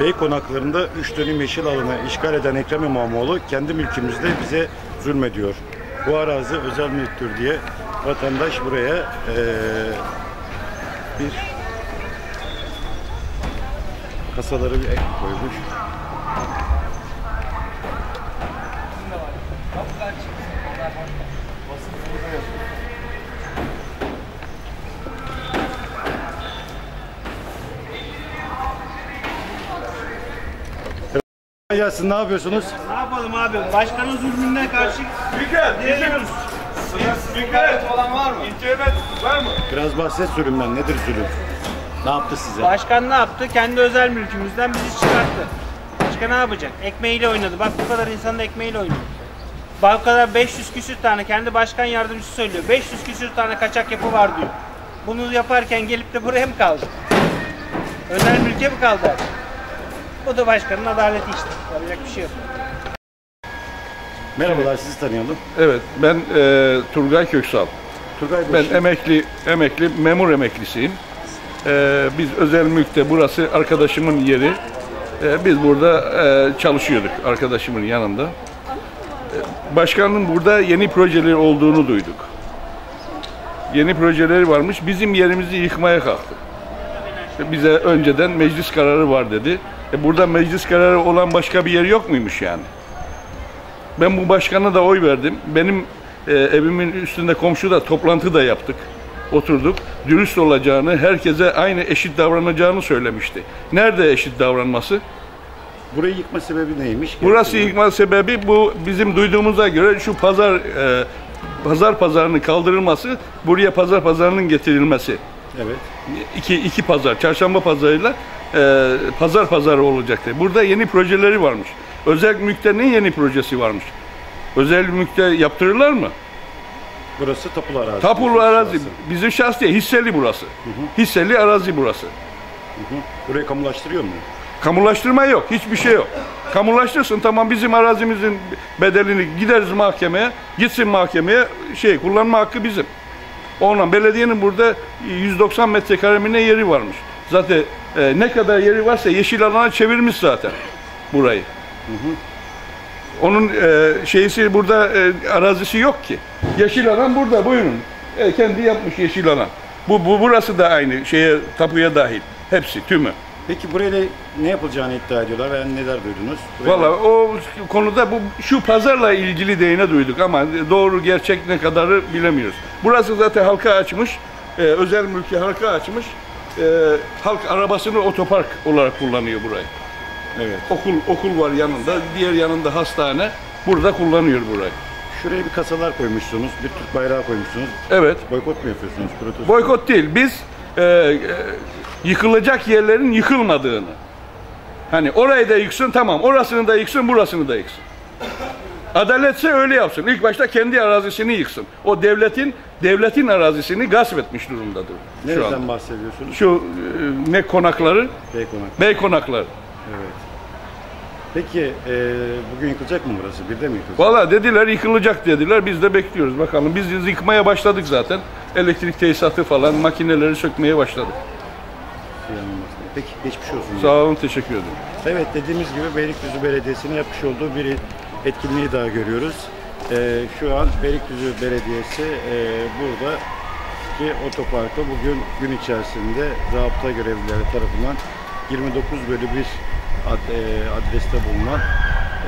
Bey konaklarında 3 dönüm yeşil alanı işgal eden Ekrem İmamoğlu kendi mülkümüzde bize zulmediyor. Bu arazi özel mülktür diye vatandaş buraya eee, bir kasaları bir ek koymuş. Gelsin, ne yapıyorsunuz? Ne yapalım abi? Başkanın zulmüne karşı direniyoruz. İnternet olan var mı? İnternet var mı? Biraz bahset zulümden, nedir zulüm? Ne yaptı size? Başkan ne yaptı? Kendi özel mülkümüzden bizi çıkarttı. Başka ne yapacak? Ekmeğiyle oynadı. Bak bu kadar insanın ekmeğiyle oynuyor. Bak bu kadar 500 küsür tane kendi başkan yardımcısı söylüyor. 500 küsür tane kaçak yapı var diyor. Bunu yaparken gelip de buraya mı kaldı? Özel mülke mi kaldı? Bu da başkanın adaleti işte. Yapacak bir şey yok. Merhabalar, sizi tanıyalım. Evet, ben e, Turgay Köksal. Turgay Bey, Ben şimdi- emekli, emekli, memur emeklisiyim. E, biz özel mülkte, burası arkadaşımın yeri. E, biz burada e, çalışıyorduk arkadaşımın yanında. E, başkanın burada yeni projeleri olduğunu duyduk. Yeni projeleri varmış. Bizim yerimizi yıkmaya kalktı. E, Bize önceden meclis kararı var dedi. E, burada meclis kararı olan başka bir yer yok muymuş yani? Ben bu başkana da oy verdim. Benim e, evimin üstünde komşuda toplantı da yaptık. Oturduk. Dürüst olacağını, herkese aynı eşit davranacağını söylemişti. Nerede eşit davranması? burayı yıkma sebebi neymiş? Burası yıkma sebebi bu bizim duyduğumuza göre şu pazar e, pazar pazarının kaldırılması, buraya pazar pazarının getirilmesi. Evet. İki, iki pazar, çarşamba pazarıyla e, pazar pazarı olacaktı. Burada yeni projeleri varmış. Özel mülkte ne yeni projesi varmış? Özel mülkte yaptırırlar mı? Burası tapulu arazi. Tapulu arazi. Burası. Bizim şahs değil, hisseli burası. Hisseli arazi burası. Burayı kamulaştırıyor mu? Kamulaştırma yok, hiçbir şey yok. Kamulaştırsın tamam bizim arazimizin bedelini gideriz mahkemeye, gitsin mahkemeye şey kullanma hakkı bizim. Ondan belediyenin burada 190 metrekare mi ne yeri varmış. Zaten e, ne kadar yeri varsa yeşil alana çevirmiş zaten burayı. Onun e, şeysi burada e, arazisi yok ki. Yeşil alan burada buyurun. E, kendi yapmış yeşil alan. Bu, bu burası da aynı şeye tapuya dahil. Hepsi tümü. Peki burayla ne yapılacağını iddia ediyorlar ve neler duydunuz? Burayla- Valla o konuda bu şu pazarla ilgili değine duyduk ama doğru gerçek ne kadarı bilemiyoruz. Burası zaten halka açmış, e, özel mülki halka açmış. E, halk arabasını otopark olarak kullanıyor burayı. Evet. Okul okul var yanında, diğer yanında hastane. Burada kullanıyor burayı. Şuraya bir kasalar koymuşsunuz, bir Türk bayrağı koymuşsunuz. Evet. Boykot mu yapıyorsunuz? Protesto. Boykot değil. Biz e, e, yıkılacak yerlerin yıkılmadığını. Hani orayı da yıksın tamam. Orasını da yıksın, burasını da yıksın. Adaletse öyle yapsın. İlk başta kendi arazisini yıksın. O devletin devletin arazisini gasp etmiş durumdadır şu Nereden an. bahsediyorsunuz? Şu e, ne konakları? Beykonak. Bey konakları. Evet. Peki e, bugün yıkılacak mı burası? Bir de mi yıkılacak? Valla dediler yıkılacak dediler. Biz de bekliyoruz bakalım. Biz yıkmaya başladık zaten. Elektrik tesisatı falan makineleri sökmeye başladık. Peki geçmiş olsun. Sağ olun teşekkür ederim. Evet dediğimiz gibi Beylikdüzü Belediyesi'nin yapmış olduğu bir etkinliği daha görüyoruz. Ee, şu an Beylikdüzü Belediyesi e, buradaki otoparka bugün gün içerisinde zabıta görevlileri tarafından 29 bölü 1 ad- e, adreste bulunan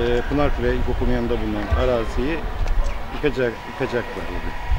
e, Pınarkule İlkokulu'nun yanında bulunan araziyi yıkacak, yıkacaklar. dedi.